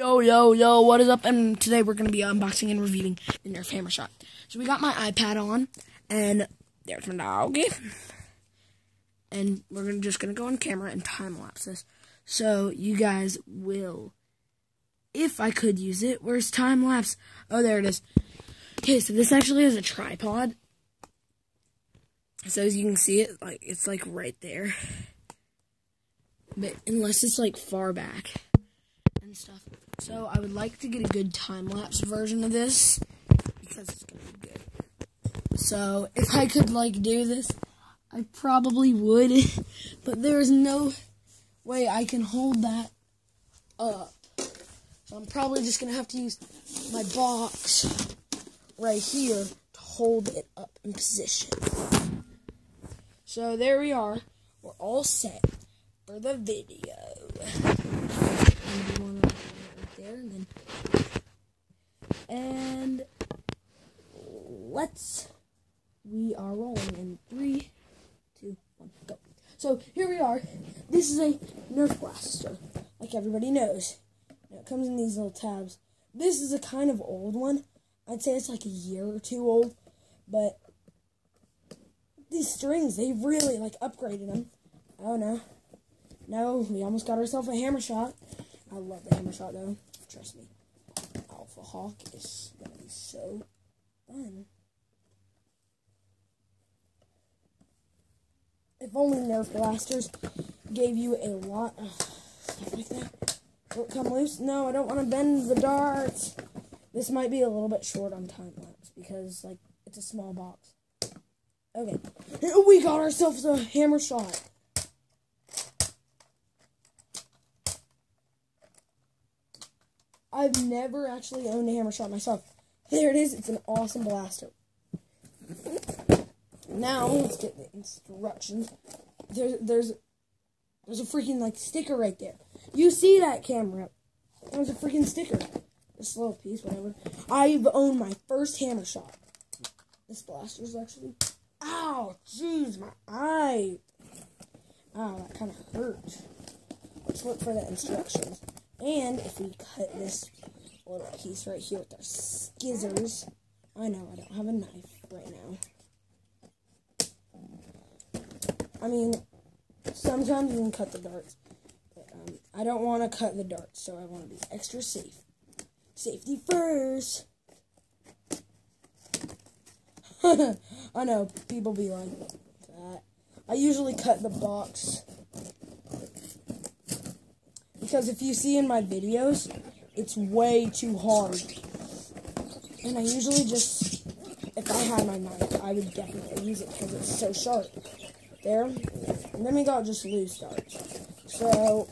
Yo, yo, yo, what is up? And today we're going to be unboxing and reviewing the Nerf Hammer Shot. So we got my iPad on, and there's my dog. And we're gonna, just going to go on camera and time-lapse this. So you guys will, if I could use it, where's time-lapse? Oh, there it is. Okay, so this actually is a tripod. So as you can see it, like it's like right there. But unless it's like far back and stuff. So I would like to get a good time-lapse version of this because it's to be good. So if I could like do this, I probably would, but there is no way I can hold that up. So I'm probably just to have to use my box right here to hold it up in position. So there we are. We're all set for the video there, and then and let's we are rolling in three, two, one, go. So here we are. This is a Nerf blaster, like everybody knows. Now it comes in these little tabs. This is a kind of old one. I'd say it's like a year or two old, but these strings, they really like upgraded them. Don't know. No, we almost got ourselves a hammer shot. I love the hammer shot though. Trust me. Alpha Hawk is gonna be so fun. If only Nerf blasters gave you a lot of stuff like that. Don't come loose. No, I don't want to bend the darts. This might be a little bit short on time lapse because like it's a small box. Okay, we got ourselves a hammer shot. I've never actually owned a hammer shot myself. There it is. It's an awesome blaster. Now let's get the instructions. There's there's there's a freaking like sticker right there. You see that camera? There's a freaking sticker. This little piece, whatever. I've owned my first hammer shot. This blaster's actually. Ow! Jeez, my eye. Ow, that kind of hurt. Let's look for the instructions. And if we cut this little piece right here with our scissors, I know I don't have a knife right now. I mean, sometimes you can cut the darts, but um, I don't want to cut the darts, so I want to be extra safe. Safety first. I know, people be like that. I usually cut the box because if you see in my videos, it's way too hard. And I usually just, if I had my knife, I would definitely use it because it's so sharp. There. And then we got just loose darts. So,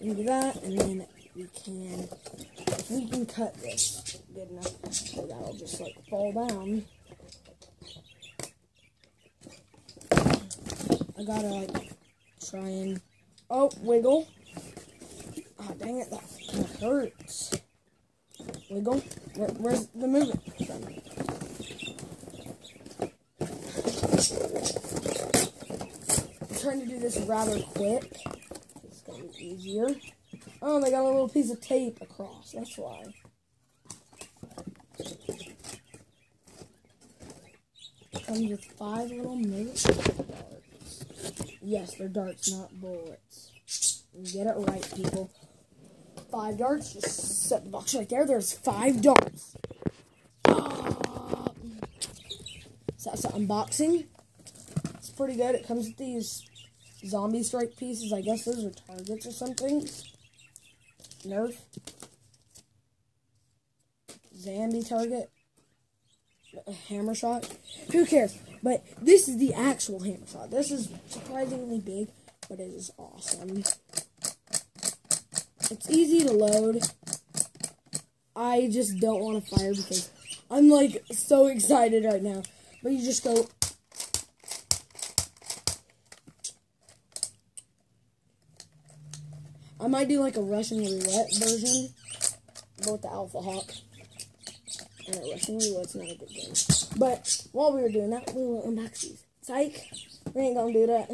we do that, and then we can, we can cut this good enough, so that'll just like fall down. I gotta like try and, oh, wiggle. Dang it, that hurts. Wiggle. Where, where's the movement I'm trying to do this rather quick. It's to be easier. Oh, they got a little piece of tape across. That's why. Comes with five little minute darts. Yes, they're darts, not bullets. Get it right, people five darts. Just set the box right there. There's five darts. Uh, so that's unboxing. It's pretty good. It comes with these zombie strike pieces. I guess those are targets or something. Nerf. Zambi target. A hammer shot. Who cares? But this is the actual hammer shot. This is surprisingly big, but it is awesome. It's easy to load. I just don't want to fire because I'm like so excited right now. But you just go. I might do like a Russian roulette version, but with the Alpha Hawk. And Russian roulette's not a good game. But while we were doing that, we will unbox these. Psych, we ain't gonna do that.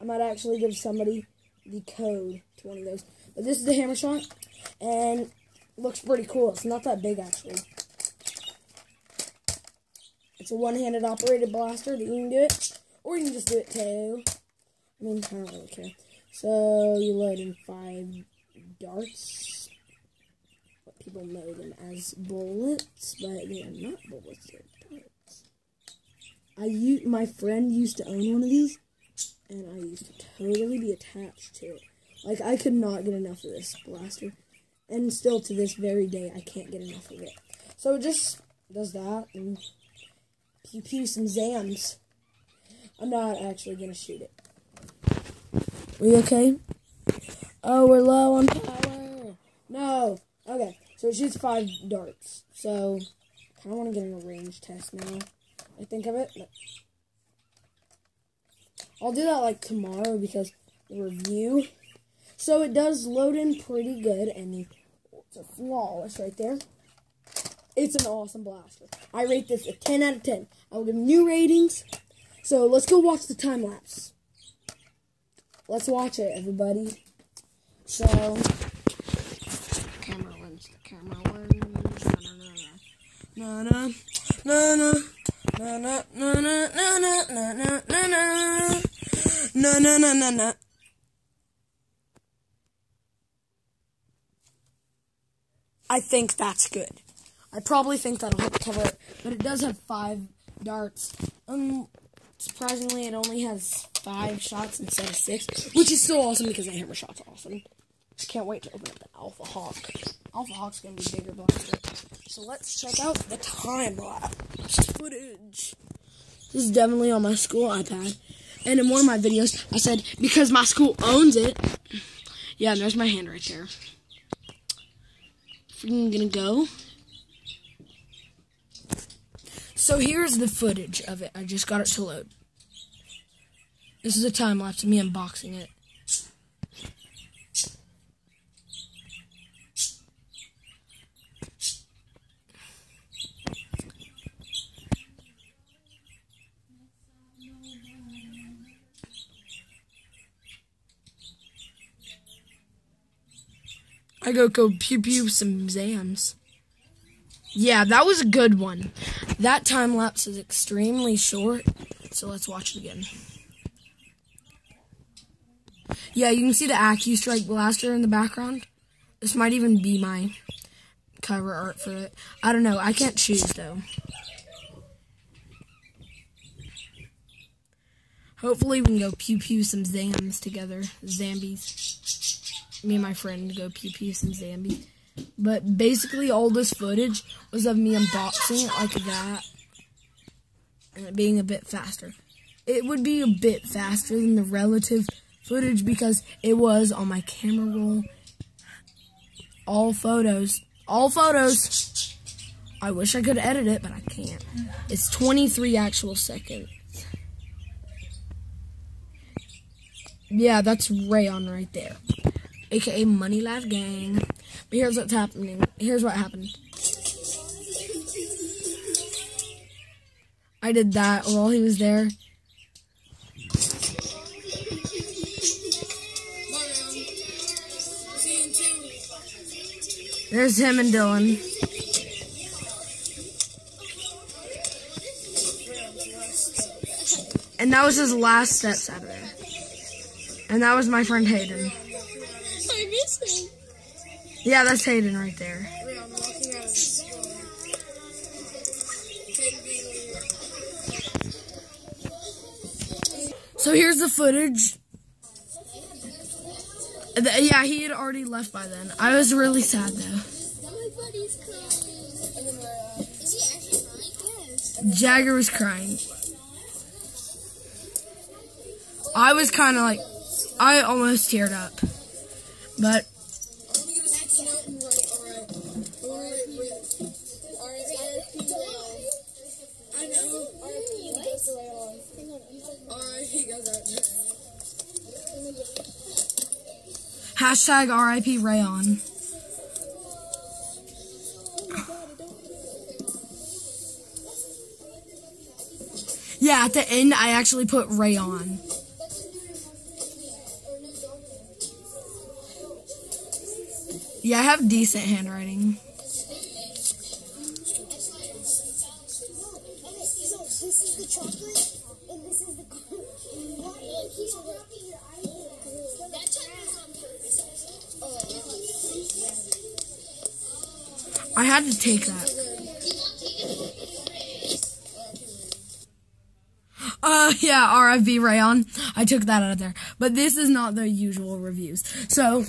I might actually give somebody the code to one of those. But this is the hammer shot, and looks pretty cool. It's not that big actually. It's a one-handed operated blaster. That you can do it, or you can just do it too. I mean, I don't really care. So you load in five darts. But people know them as bullets, but they are not bullets. They're darts. I my friend used to own one of these, and I used to totally be attached to it. Like I could not get enough of this blaster, and still to this very day I can't get enough of it. So it just does that and pew pew some zams. I'm not actually gonna shoot it. We okay? Oh, we're low on power. No. Okay, so it shoots five darts. So, I kind of want to get a range test now. I think of it. But I'll do that like tomorrow because the review. So it does load in pretty good, and it's a flawless right there. It's an awesome blaster. I rate this a 10 out of 10. I will give new ratings. So let's go watch the time lapse. Let's watch it, everybody. So, camera lens, the camera lens. Na na na na na na na na na na na na na na na na na na. I think that's good. I probably think that'll help cover it, but it does have five darts. Um, surprisingly, it only has five shots instead of six, which is so awesome because the hammer shot's awesome. I can't wait to open up an Alpha Hawk. Alpha Hawk's gonna be bigger blaster. So let's check out the time lapse footage. This is definitely on my school iPad. And in one of my videos, I said, because my school owns it. Yeah, there's my hand right there. Freaking gonna go. So here's the footage of it. I just got it to load. This is a time lapse of me unboxing it. I go go pew pew some zams. Yeah, that was a good one. That time lapse is extremely short, so let's watch it again. Yeah, you can see the AccuStrike blaster in the background. This might even be my cover art for it. I don't know. I can't choose, though. Hopefully we can go pew-pew some zams together. Zambies. Me and my friend go pew-pew some zambies. But basically all this footage was of me unboxing it like that. And it being a bit faster. It would be a bit faster than the relative footage because it was on my camera roll. All photos. All photos. I wish I could edit it, but I can't. It's 23 actual seconds. Yeah, that's Rayone right there. AKA Money Life Gang. But here's what's happening. Here's what happened. I did that while he was there. There's him and Dylan. And that was his last of there. And that was my friend Hayden. Hayden. Yeah, that's Hayden right there. So here's the footage. Yeah, he had already left by then. I was really sad though. Jagger was crying. I was kind of like, I almost teared up. But Hashtag RIP Rayone. Yeah, at the end, I actually put Rayone. Yeah, I have decent handwriting. I had to take that. Uh, yeah, RFB Rayone. I took that out of there. But this is not the usual reviews. So,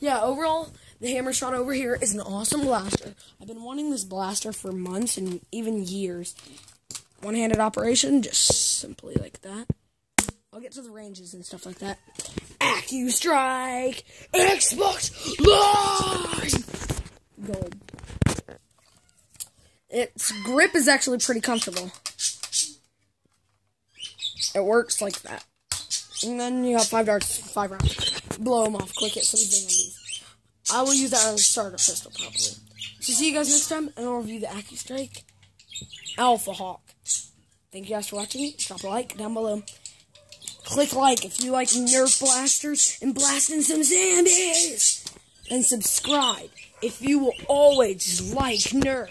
yeah, overall, the Hammer Shot over here is an awesome blaster. I've been wanting this blaster for months and even years. One-handed operation, just simply like that. I'll get to the ranges and stuff like that. AccuStrike! Xbox Live! Gold. Its grip is actually pretty comfortable. It works like that. And then you have five darts, five rounds. Blow them off, click it, some these. I will use that as a starter pistol, probably. So see you guys next time, and I'll review the AccuStrike Alpha Hawk. Thank you guys for watching. Drop a like down below. Click like if you like Nerf blasters and blasting some zombies. And subscribe if you will always like Nerf.